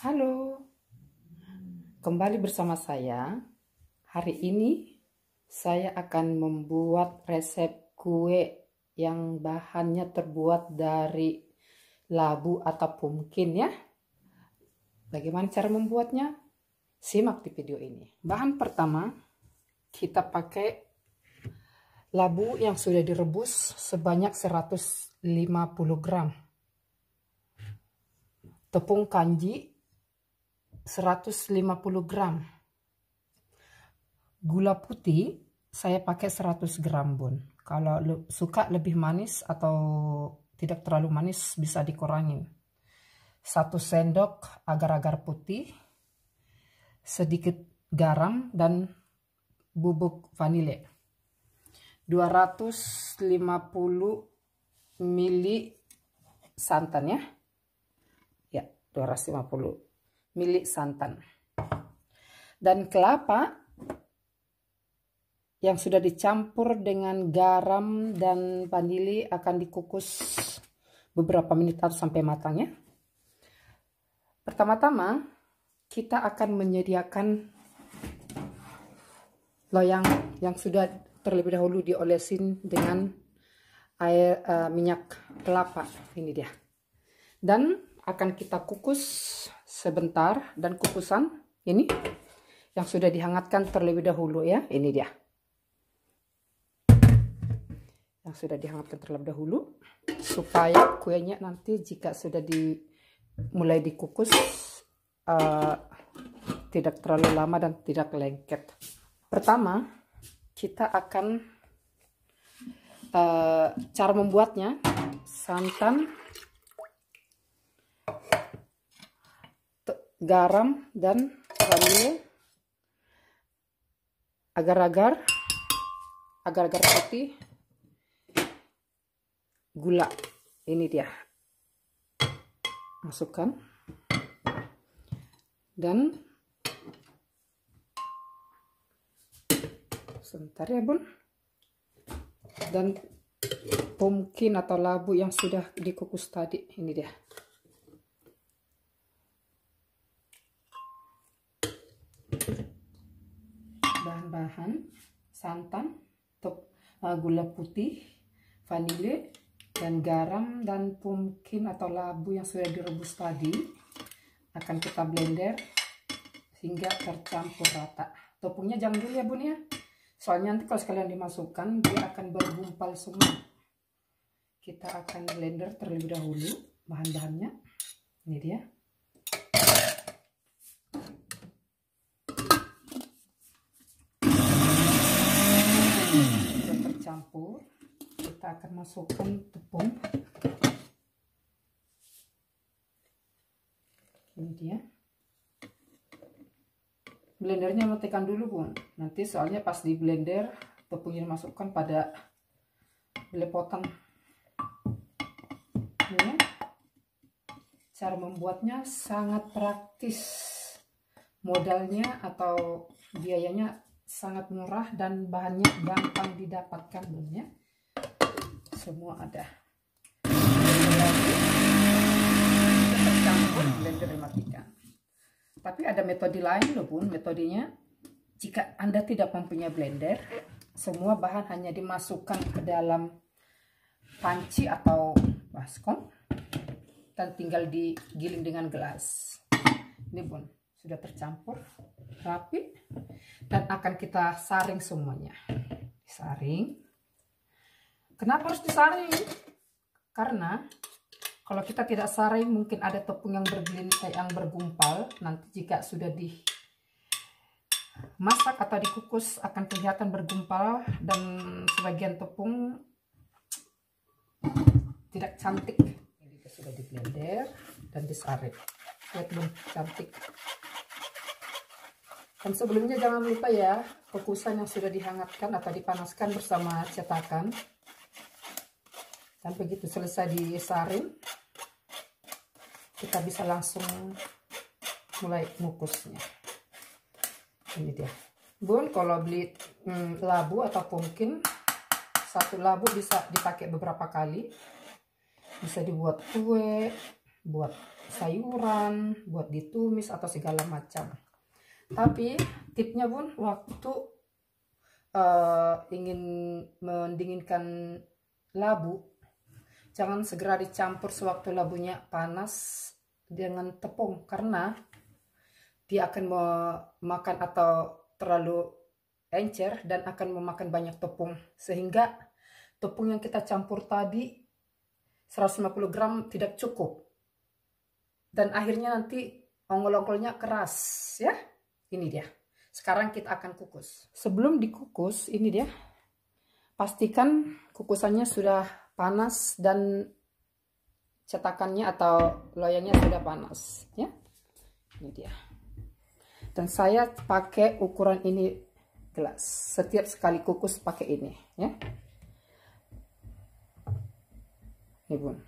Halo, kembali bersama saya. Hari ini saya akan membuat resep kue yang bahannya terbuat dari labu atau pumpkin ya. Bagaimana cara membuatnya? Simak di video ini. Bahan pertama, kita pakai labu yang sudah direbus sebanyak 150 gram. Tepung kanji 150 gram. Gula putih saya pakai 100 gram bun. Kalau suka lebih manis atau tidak terlalu manis bisa dikurangin. Satu sendok agar-agar putih, sedikit garam dan bubuk vanile. 250 mili santan ya. Ya, 250 milik santan. Dan kelapa yang sudah dicampur dengan garam dan vanili akan dikukus beberapa menit atau sampai matangnya. Pertama-tama kita akan menyediakan loyang yang sudah terlebih dahulu diolesin dengan air uh, minyak kelapa ini dia. Dan akan kita kukus sebentar dan kukusan ini yang sudah dihangatkan terlebih dahulu ya. Ini dia. Yang sudah dihangatkan terlebih dahulu supaya kuenya nanti jika sudah di mulai dikukus uh, tidak terlalu lama dan tidak lengket. Pertama kita akan uh, cara membuatnya santan garam dan vanili agar-agar. Agar-agar putih. Gula. Ini dia. Masukkan. Dan sebentar ya bun. Dan pumpkin atau labu yang sudah dikukus tadi. Ini dia santan, uh, gula putih, vanile, dan garam dan pumpkin atau labu yang sudah direbus tadi akan kita blender hingga tercampur rata. Tepungnya jangan dulu ya bun ya, soalnya nanti kalau sekalian dimasukkan dia akan bergumpal semua. Kita akan blender terlebih dahulu bahan-bahannya. Ini dia. Campur. Kita akan masukkan tepung. Ini dia. Blendernya matikan dulu bun nanti soalnya pas di blender tepungnya dimasukkan pada belepotan ini cara membuatnya sangat praktis. Modalnya atau biayanya sangat murah dan bahannya gampang didapatkan bunnya semua ada. Blender tapi ada metode lain loh bun metodenya. Jika anda tidak mempunyai blender semua bahan hanya dimasukkan ke dalam panci atau baskom dan tinggal digiling dengan gelas. Ini bun sudah tercampur rapi dan akan kita saring semuanya. Saring kenapa harus disaring? Karena kalau kita tidak saring mungkin ada tepung yang bergelin eh, yang bergumpal. Nanti jika sudah di masak atau dikukus akan kelihatan bergumpal dan sebagian tepung tidak cantik. Jadi sudah di dan disaring. Lihat belum cantik dan sebelumnya jangan lupa ya, kukusan yang sudah dihangatkan atau dipanaskan bersama cetakan. Dan begitu selesai disaring, kita bisa langsung mulai mengukusnya. Ini dia. Bun, kalau beli hmm, labu atau pumpkin, satu labu bisa dipakai beberapa kali. Bisa dibuat kue, buat sayuran buat ditumis atau segala macam tapi tipnya pun waktu uh, ingin mendinginkan labu jangan segera dicampur sewaktu labunya panas dengan tepung. Karena dia akan memakan atau terlalu encer dan akan memakan banyak tepung. Sehingga tepung yang kita campur tadi 150 gram tidak cukup. Dan akhirnya nanti ongol-ongolnya keras ya ini dia. Sekarang kita akan kukus. Sebelum dikukus ini dia. Pastikan kukusannya sudah panas dan cetakannya atau loyangnya sudah panas ya. Ini dia. Dan saya pakai ukuran ini gelas. Setiap sekali kukus pakai ini ya. Ini bun.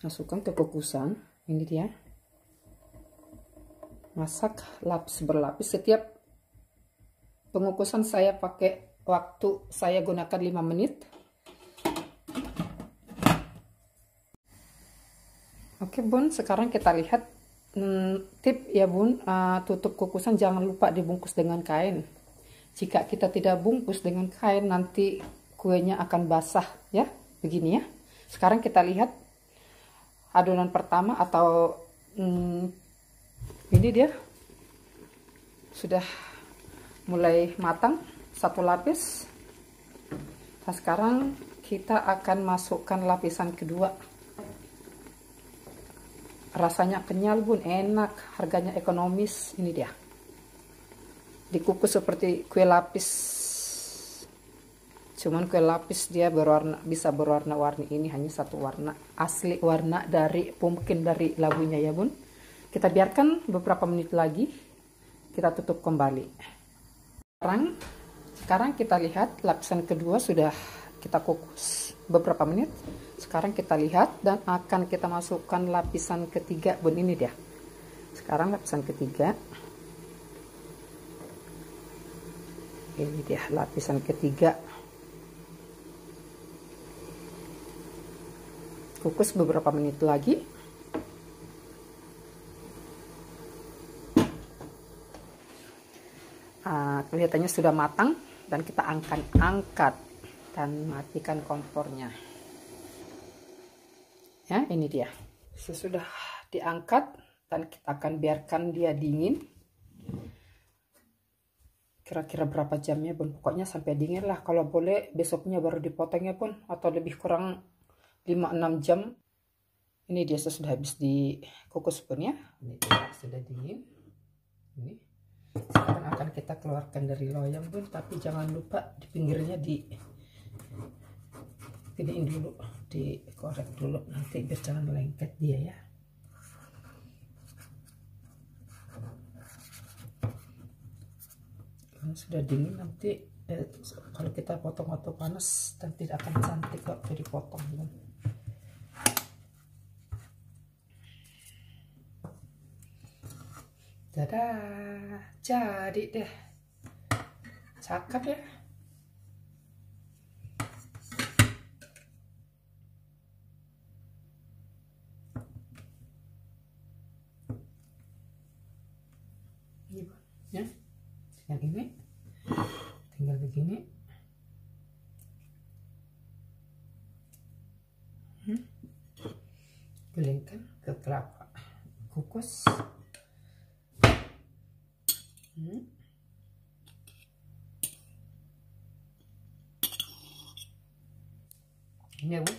Masukkan ke kukusan ini dia. Masak lapis berlapis. Setiap pengukusan saya pakai waktu saya gunakan 5 menit. Oke bun, sekarang kita lihat hmm, tip ya bun, uh, tutup kukusan. Jangan lupa dibungkus dengan kain. Jika kita tidak bungkus dengan kain nanti kuenya akan basah ya, begini ya. Sekarang kita lihat adonan pertama atau hmm, ini dia. Sudah mulai matang satu lapis. Nah sekarang kita akan masukkan lapisan kedua. Rasanya kenyal bun. Enak. Harganya ekonomis. Ini dia. Dikukus seperti kue lapis cuman kue lapis dia berwarna bisa berwarna-warni ini hanya satu warna. Asli warna dari pumpkin dari labunya ya bun. Kita biarkan beberapa menit lagi kita tutup kembali. Sekarang sekarang kita lihat lapisan kedua sudah kita kukus beberapa menit. Sekarang kita lihat dan akan kita masukkan lapisan ketiga bun ini dia. Sekarang lapisan ketiga. Ini dia lapisan ketiga kukus beberapa menit lagi. Uh, kelihatannya sudah matang dan kita angkat angkat dan matikan kompornya. Ya ini dia. Sesudah diangkat dan kita akan biarkan dia dingin. Kira-kira berapa jamnya pun pokoknya sampai dingin lah. Kalau boleh besoknya baru dipotongnya pun atau lebih kurang 5-6 jam. Ini dia sesudah habis dikukus pun ya ini sudah dingin. Ini. Sekarang akan kita keluarkan dari loyang pun tapi jangan lupa di pinggirnya di iniin dulu dikorek dulu nanti biar jangan lengket dia ya. Kalau sudah dingin nanti eh, kalau kita potong waktu panas dan tidak akan cantik waktu dipotong dadah. Jadi deh. Cakep ya. Ya. Yang ini tinggal begini. Hmm. gelingkan ke kelapa. Kukus hmm. Ya bu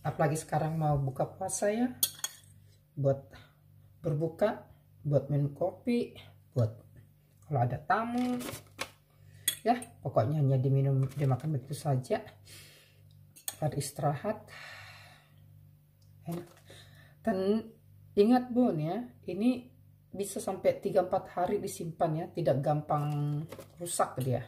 apalagi sekarang mau buka puasa ya. Buat berbuka buat minum kopi buat kalau ada tamu. Ya pokoknya hanya diminum dimakan begitu saja. Pada istirahat. Dan ingat bun ya ini bisa sampai 3-4 hari disimpan ya tidak gampang rusak dia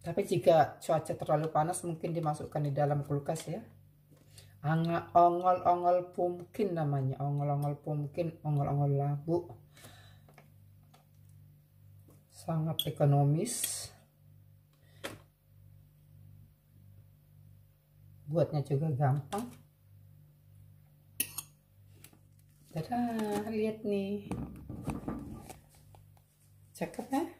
tapi jika cuaca terlalu panas mungkin dimasukkan di dalam kulkas ya. Ongol-ongol pumpkin namanya. Ongol-ongol pumpkin ongol-ongol labu. Sangat ekonomis. Buatnya juga gampang. Dadah, lihat nih. Cakep ya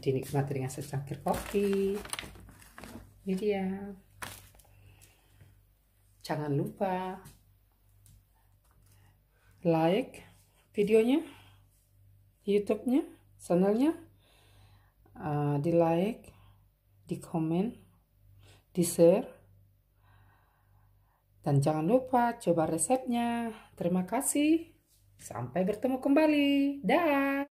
dinikmati dengan secangkir kopi. Ini dia. Jangan lupa like videonya youtube-nya channelnya. Uh, di like di komen di share. Dan jangan lupa coba resepnya. Terima kasih. Sampai bertemu kembali. Dah